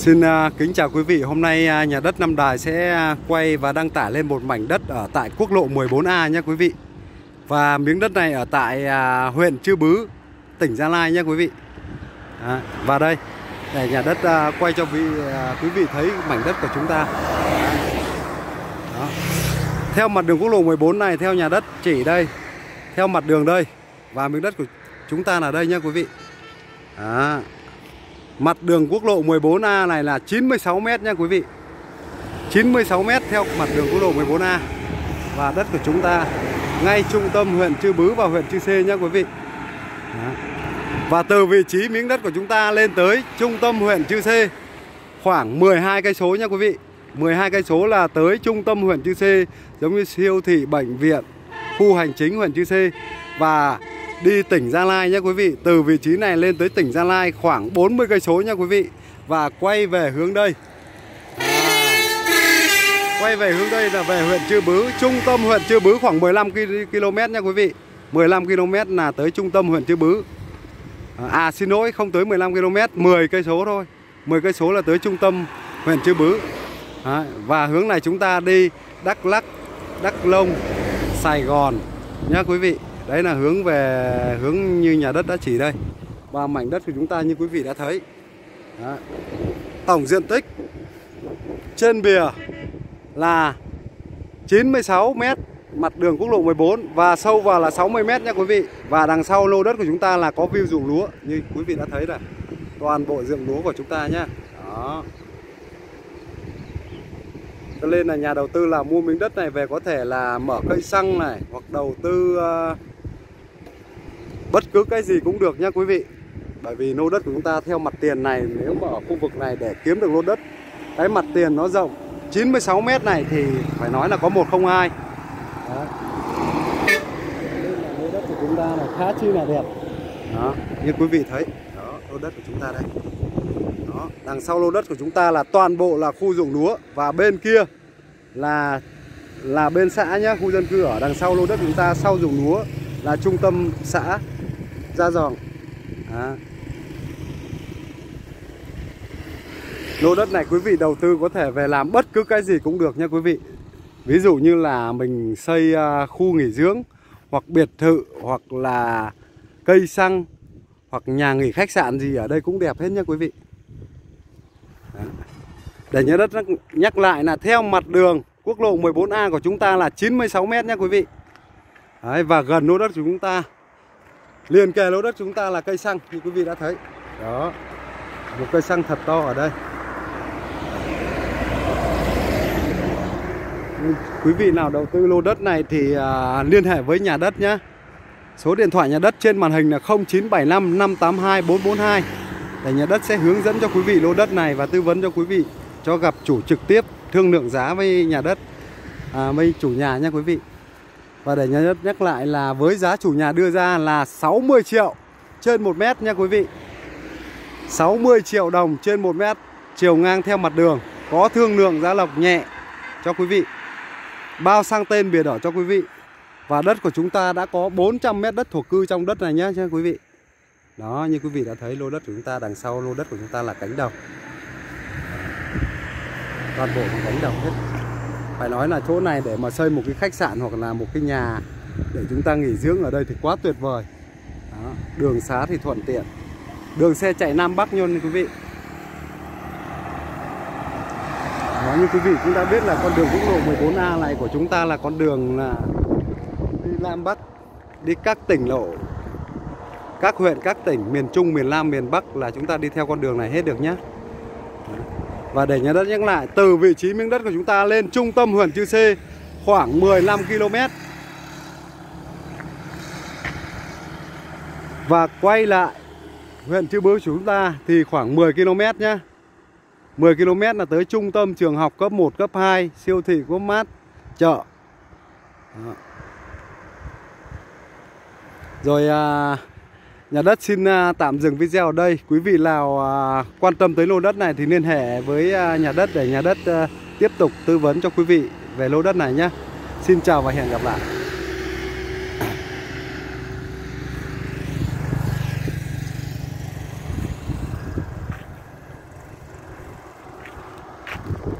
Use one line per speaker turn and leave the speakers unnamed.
Xin à, kính chào quý vị. Hôm nay à, nhà đất Nam Đài sẽ à, quay và đăng tải lên một mảnh đất ở tại quốc lộ 14A nhé quý vị. Và miếng đất này ở tại huyện Chư Bứ, tỉnh Gia Lai nhé quý vị. À, và đây để nhà đất quay cho vị quý vị thấy mảnh đất của chúng ta. Đó. Theo mặt đường quốc lộ 14 này theo nhà đất chỉ đây, theo mặt đường đây và miếng đất của chúng ta là đây nhé quý vị. À, Mặt đường quốc lộ 14A này là 96m nha quý vị. 96m theo mặt đường quốc lộ 14A Và đất của chúng ta ngay trung tâm huyện Chư Bứ và huyện Chư Sê nha quý vị. Đó. Và từ vị trí miếng đất của chúng ta lên tới trung tâm huyện Chư Sê khoảng 12 cây số nha quý vị. 12 cây số là tới trung tâm huyện Chư Sê giống như siêu thị, bệnh viện, khu hành chính huyện Chư Sê. Và đi tỉnh Gia Lai nhé quý vị. Từ vị trí này lên tới tỉnh Gia Lai khoảng 40 cây số nha quý vị. Và quay về hướng đây. À, quay về hướng đây là về huyện Chư Bứ, trung tâm huyện Chư Bứ khoảng 15 km nha quý vị. 15 km là tới trung tâm huyện Chư Bứ. À xin lỗi, không tới 15 km, 10 cây số thôi. 10 cây số là tới trung tâm huyện Chư Bứ. À, và hướng này chúng ta đi Đắk Lắk, Đắk Lông, Sài Gòn nha quý vị. Đấy là hướng về hướng như nhà đất đã chỉ đây Và mảnh đất của chúng ta như quý vị đã thấy Đó. Tổng diện tích trên bìa là 96 m mặt đường quốc lộ 14 và sâu vào là 60 m nha quý vị. Và đằng sau lô đất của chúng ta là có view ruộng lúa như quý vị đã thấy là Toàn bộ ruộng lúa của chúng ta nhá. Đó. Cho nên là nhà đầu tư là mua miếng đất này về có thể là mở cây xăng này hoặc đầu tư uh, bất cứ cái gì cũng được nha quý vị. Bởi vì lô đất của chúng ta theo mặt tiền này, nếu mà ở khu vực này để kiếm được lô đất, cái mặt tiền nó rộng. 96 mét này thì phải nói là có 102 Đấy. Đây là lô đất của chúng ta là khá chi là đẹp. Đó, như quý vị thấy. Đó, lô đất của chúng ta đây. Đó, đằng sau lô đất của chúng ta là toàn bộ là khu ruộng lúa. Và bên kia là là bên xã nhá, khu dân cư ở đằng sau lô đất của chúng ta sau ruộng lúa là trung tâm xã ra giòn à. lô đất này quý vị đầu tư có thể về làm bất cứ cái gì cũng được nha quý vị ví dụ như là mình xây à, khu nghỉ dưỡng hoặc biệt thự hoặc là cây xăng hoặc nhà nghỉ khách sạn gì ở đây cũng đẹp hết nha quý vị Đó. để nhớ đất nhắc lại là theo mặt đường quốc lộ 14A của chúng ta là 96 m nha quý vị Đấy, và gần lô đất của chúng ta liền kề lô đất chúng ta là cây xăng như quý vị đã thấy. Đó một cây xăng thật to ở đây. Quý vị nào đầu tư lô đất này thì à, liên hệ với nhà đất nhé số điện thoại nhà đất trên màn hình là 0975 582 442 để nhà đất sẽ hướng dẫn cho quý vị lô đất này và tư vấn cho quý vị cho gặp chủ trực tiếp thương lượng giá với nhà đất à, với chủ nhà nha quý vị và để nhắc nhắc lại là với giá chủ nhà đưa ra là 60 triệu trên 1 mét nha quý vị. 60 triệu đồng trên 1 mét, chiều ngang theo mặt đường, Có thương lượng giá lọc nhẹ cho quý vị, Bao sang tên bìa đỏ cho quý vị. Và đất của chúng ta đã có 400 mét đất thổ cư trong đất này nhé quý vị. Đó, như quý vị đã thấy, lô đất của chúng ta đằng sau, lô đất của chúng ta là cánh đồng. Toàn bộ là cánh đồng hết phải nói là chỗ này để mà xây một cái khách sạn hoặc là một cái nhà để chúng ta nghỉ dưỡng ở đây thì quá tuyệt vời. Đó, đường xá thì thuận tiện. Đường xe chạy Nam Bắc nhôn quý vị. Đó, như quý vị cũng đã biết là con đường quốc lộ 14A này của chúng ta là con đường là đi Nam Bắc đi các tỉnh lộ các huyện các tỉnh miền Trung miền Nam miền Bắc là chúng ta đi theo con đường này hết được nhé và để nhà đất nhắc lại Từ vị trí miếng đất của chúng ta lên trung tâm huyện Chư Sê Khoảng 15 km Và quay lại huyện Chư Bứ của chúng ta Thì khoảng 10 km nhé 10 km là tới trung tâm trường học cấp 1, cấp 2 Siêu thị, có mát, chợ. Đó. Rồi à, Nhà đất xin à, tạm dừng video ở đây. Quý vị nào à, quan tâm tới lô đất này thì liên hệ với à, nhà đất để nhà đất tiếp tục tư vấn cho quý vị về lô đất này nhé. Xin chào và hẹn gặp lại.